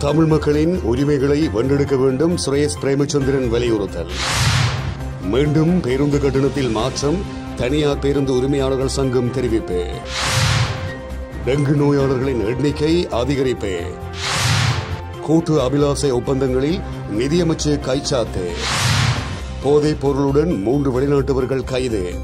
தமிழ் மக்களின் உரிமைகளை வென்றெடுக்க வேண்டும் சுரேஷ் பிரேமச்சந்திரன் வலியுறுத்தல். மீண்டும் பேருந்து கட்டணத்தில் மாற்றம் தனியார் பேருந்து உரிமையாளர்கள் சங்கம் தெரிவிப்பு. டெங்கு நோயாளர்களின் எண்ணிக்கை அதிகரிப்பு. கூட்டு அபிலாசை ஒப்பந்தங்களில் நிதியமைச்சு கைச்சாத்து. போதைப் பொருளுடன் மூன்று வெளிநாட்டவர்கள் கைது.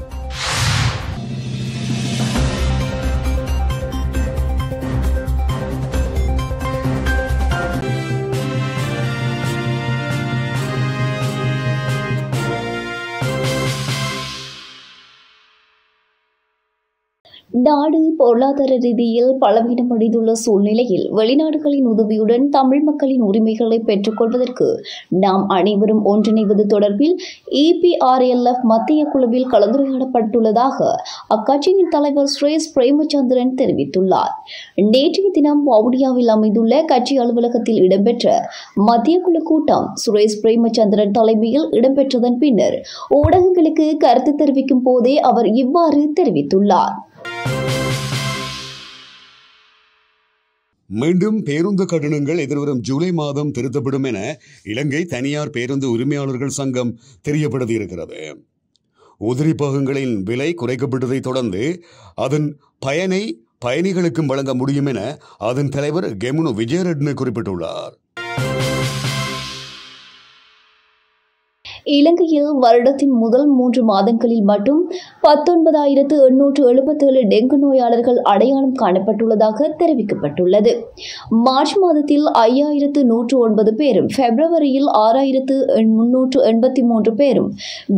நாடு பொருளாதார ரீதியில் பலவீனம் அடைந்துள்ள சூழ்நிலையில் வெளிநாடுகளின் உதவியுடன் தமிழ் மக்களின் உரிமைகளை பெற்றுக்கொள்வதற்கு நாம் அனைவரும் ஒன்றிணைவது தொடர்பில் இபிஆர்எல்எஃப் மத்திய குழுவில் கலந்துரையாடப்பட்டுள்ளதாக அக்கட்சியின் தலைவர் சுரேஷ் பிரேமச்சந்திரன் தெரிவித்துள்ளார். நேற்றைய தினம் வவுனியாவில் அமைந்துள்ள கட்சி அலுவலகத்தில் இடம்பெற்ற மத்திய குழு கூட்டம் சுரேஷ் பிரேமச்சந்திரன் தலைமையில் இடம்பெற்றதன் பின்னர் ஊடகங்களுக்கு கருத்து தெரிவிக்கும் போதே அவர் இவ்வாறு தெரிவித்துள்ளார். மீண்டும் பேருந்து கட்டணங்கள் எதிர்வரும் ஜூலை மாதம் திருத்தப்படும் என இலங்கை தனியார் பேருந்து உரிமையாளர்கள் சங்கம் தெரியப்படுத்தியிருக்கிறது உதிரி பாகங்களின் விலை குறைக்கப்பட்டதைத் தொடர்ந்து அதன் பயனை பயணிகளுக்கும் வழங்க முடியும் என அதன் தலைவர் கெமுனு விஜயரட்ன குறிப்பிட்டுள்ளார். இலங்கையில் வருடத்தின் முதல் மூன்று மாதங்களில் மட்டும் பத்தொன்பதாயிரத்து எண்ணூற்று எழுபத்தேழு டெங்கு நோயாளர்கள் அடையாளம் காணப்பட்டுள்ளதாக தெரிவிக்கப்பட்டுள்ளது. மார்ச் மாதத்தில் ஐயாயிரத்து நூற்று ஒன்பது பேரும் பிப்ரவரியில் ஆறாயிரத்து முன்னூற்று எண்பத்தி மூன்று பேரும்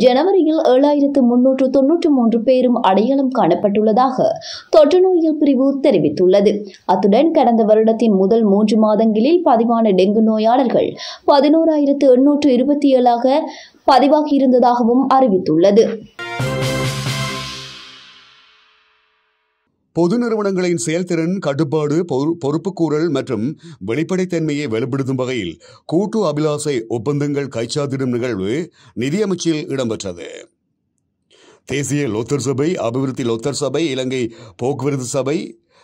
ஜனவரியில் ஏழாயிரத்து முன்னூற்று தொன்னூற்று மூன்று பேரும் அடையாளம் காணப்பட்டுள்ளதாக தொற்று நோயியல் பிரிவு தெரிவித்துள்ளது. அத்துடன் கடந்த வருடத்தின் முதல் மூன்று மாதங்களில் பதிவான டெங்கு நோயாளர்கள் பதினோராயிரத்து எண்ணூற்று இருபத்தி ஏழாக பதிவாகியிருந்ததாகவும் அறிவித்துள்ளது. பொது நிறுவனங்களின் செயல்திறன் கட்டுப்பாடு பொறுப்புக்கூறல் மற்றும் வெளிப்படைத்தன்மையை வெளிப்படுத்தும் வகையில் கூட்டு அபிலாசை ஒப்பந்தங்கள் கைச்சாத்திடும் நிகழ்வு நிதியமைச்சில் இடம்பெற்றது. தேசிய லோத்தர் சபை அபிவிருத்தி லோத்தர் சபை இலங்கை போக்குவரத்து சபை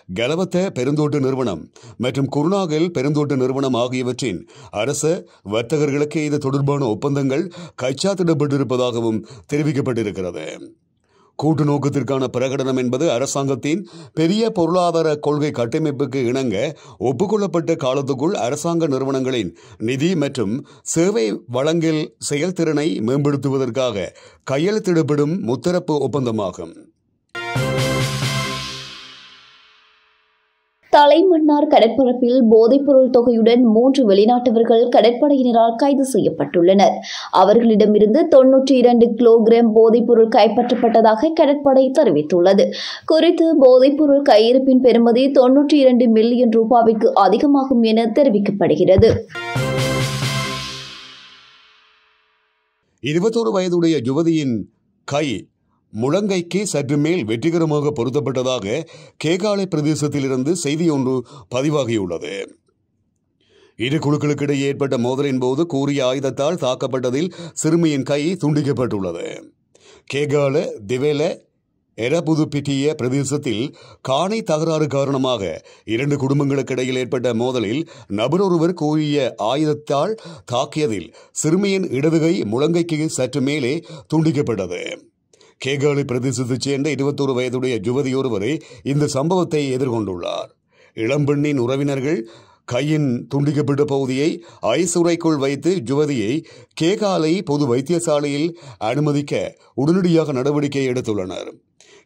கலவத்த பெருந்தோட்ட நிறுவனம் மற்றும் குருநாகல் பெருந்தோட்ட நிறுவனம் ஆகியவற்றின் அரச வர்த்தகர்களுக்கு இது தொடர்பான ஒப்பந்தங்கள் கைச்சாத்திடப்பட்டிருப்பதாகவும் தெரிவிக்கப்பட்டிருக்கிறது. கூட்டு நோக்கத்திற்கான பிரகடனம் என்பது அரசாங்கத்தின் பெரிய பொருளாதார கொள்கை கட்டமைப்புக்கு இணங்க ஒப்புக்கொள்ளப்பட்ட காலத்துக்குள் அரசாங்க நிறுவனங்களின் நிதி மற்றும் சேவை வழங்கல் செயல்திறனை மேம்படுத்துவதற்காக கையெழுத்திடப்படும் முத்தரப்பு ஒப்பந்தமாகும். தலைமன்னார் கடற்பரப்பில் போதைப்பொருள் தொகையுடன் மூன்று வெளிநாட்டவர்கள் கடற்படையினரால் கைது செய்யப்பட்டுள்ளனர். அவர்களிடமிருந்து தொன்னூற்றி இரண்டு கிலோகிராம் போதைப்பொருள் கைப்பற்றப்பட்டதாக கடற்படை தெரிவித்துள்ளது. குறித்து போதைப்பொருள் கையிருப்பின் பெறுமதி தொன்னூற்றி இரண்டு மில்லியன் ரூபாய்க்கு அதிகமாகும் என தெரிவிக்கப்படுகிறது. இருபத்தோரு வயதுடைய யுவதியின் கை முழங்கைக்கு சற்று மேல் வெற்றிகரமாக பொருத்தப்பட்டதாக கேகாலை பிரதேசத்திலிருந்து செய்தி ஒன்று பதிவாகியுள்ளது. இரு குழுக்களுக்கிடையே ஏற்பட்ட மோதலின் போது கூறிய ஆயுதத்தால் தாக்கப்பட்டதில் சிறுமியின் கை துண்டிக்கப்பட்டுள்ளது. கேகால திவேல எரபுதுப்பிட்டிய பிரதேசத்தில் காணி தகராறு காரணமாக இரண்டு குடும்பங்களுக்கிடையில் ஏற்பட்ட மோதலில் நபரொருவர் கூறிய ஆயுதத்தால் தாக்கியதில் சிறுமியின் இடதுகை முழங்கைக்கு சற்று மேலே துண்டிக்கப்பட்டது. கேகாலி பிரதேசத்தைச் சேர்ந்த இருபத்தோரு வயதுடைய ஜுவதி ஒருவரே இந்த சம்பவத்தை எதிர்கொண்டுள்ளார். இளம்பெண்ணின் உறவினர்கள் கையின் துண்டிக்கப்பட்ட பகுதியை ஐசுரைக்குள் வைத்து யுவதியை கேகாலை பொது வைத்தியசாலையில் அனுமதிக்க உடனடியாக நடவடிக்கை எடுத்துள்ளனர்.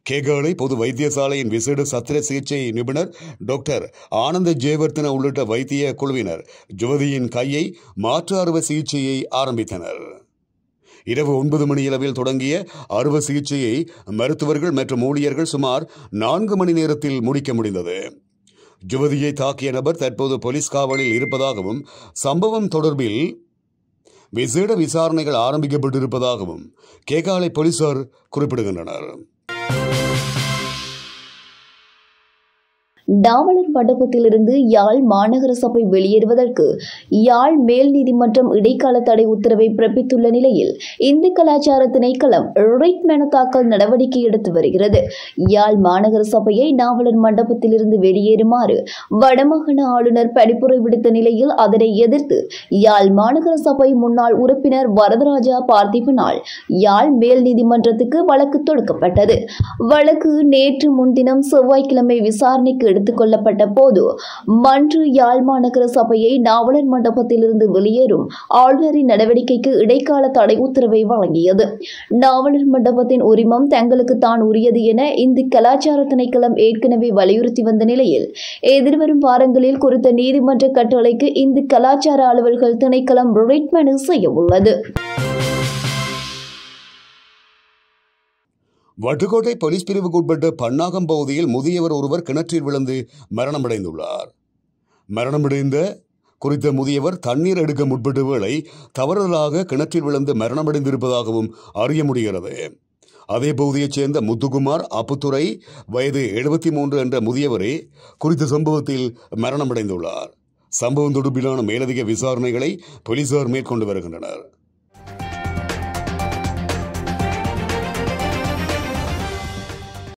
கேகாலை பொது வைத்தியசாலையின் விசேட சத்திர சிகிச்சை நிபுணர் டாக்டர் ஆனந்த ஜெயவர்த்தன உள்ளிட்ட வைத்திய குழுவினர் யுவதியின் கையை மாற்று அறுவை சிகிச்சையை ஆரம்பித்தனர். இரவு ஒன்பது மணியளவில் தொடங்கிய அறுவை சிகிச்சையை மருத்துவர்கள் மற்றும் ஊழியர்கள் சுமார் நான்கு மணி நேரத்தில் முடிக்க முடிந்தது. யுவதியை தாக்கிய நபர் தற்போது போலீஸ் காவலில் இருப்பதாகவும் சம்பவம் தொடர்பில் விசேட விசாரணைகள் ஆரம்பிக்கப்பட்டிருப்பதாகவும் கேகாலை போலீசார் குறிப்பிடுகின்றனர். நாவலர் மண்டபத்திலிருந்து யாழ் மாநகர சபை வெளியேறுவதற்கு யாழ் மேல் நீதிமன்றம் இடைக்கால தடை உத்தரவை பிறப்பித்துள்ள நிலையில் இந்து கலாச்சார திணைக்களம் ரிட் மனு தாக்கல் நடவடிக்கை எடுத்து வருகிறது. யாழ் மாநகர சபையை நாவலர் மண்டபத்திலிருந்து வெளியேறுமாறு வடமாகாண ஆளுநர் பணிப்புரை விடுத்த நிலையில் அதனை எதிர்த்து யாழ் மாநகர சபை முன்னாள் உறுப்பினர் வரதராஜா பார்த்திபனால் யாழ் மேல் நீதிமன்றத்துக்கு வழக்கு தொடுக்கப்பட்டது. வழக்கு நேற்று முன்தினம் செவ்வாய்க்கிழமை விசாரணைக்கு எடுத்துக் கொள்ளப்பட்ட போது மன்று யாழ் மாநகர சபையை நாவலர் மண்டபத்திலிருந்து வெளியேறும் ஆளுநரின் நடவடிக்கைக்கு இடைக்கால தடை உத்தரவை வழங்கியது. நாவலர் மண்டபத்தின் உரிமம் தங்களுக்கு தான் உரியது என இந்து கலாச்சார திணைக்களம் ஏற்கனவே வலியுறுத்தி வந்த நிலையில் எதிர்வரும் வாரங்களில் குறித்த நீதிமன்ற கட்டளைக்கு இந்து கலாச்சார அலுவல்கள் திணைக்களம் ரிட் செய்ய உள்ளது வட்டுக்கோட்டை போலீஸ் பிரிவுக்கு உட்பட்ட பன்னாகம் பகுதியில் முதியவர் ஒருவர் கிணற்றில் விழுந்து மரணமடைந்துள்ளார். மரணமடைந்த குறித்த முதியவர் தண்ணீர் எடுக்க முற்பட்ட வேளை தவறுதலாக கிணற்றில் விழுந்து மரணமடைந்திருப்பதாகவும் அறிய முடிகிறது. அதே பகுதியைச் சேர்ந்த முத்துக்குமார் அப்புத்துறை வயது எழுபத்தி மூன்று என்ற முதியவரே குறித்த சம்பவத்தில் மரணமடைந்துள்ளார். சம்பவம் தொடர்பிலான மேலதிக விசாரணைகளை போலீசார் மேற்கொண்டு வருகின்றனர்.